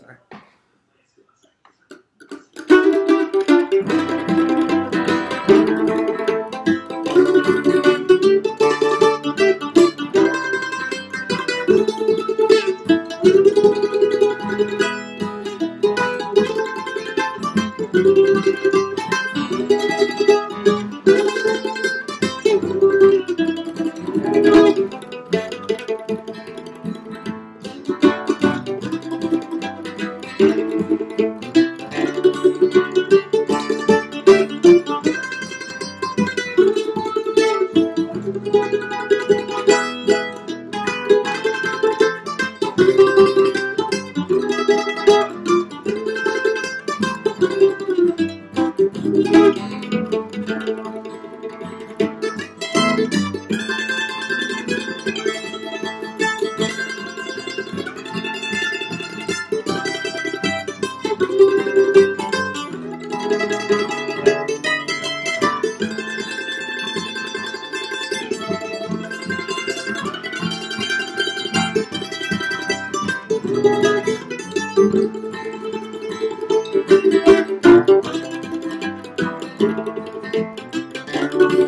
Sorry.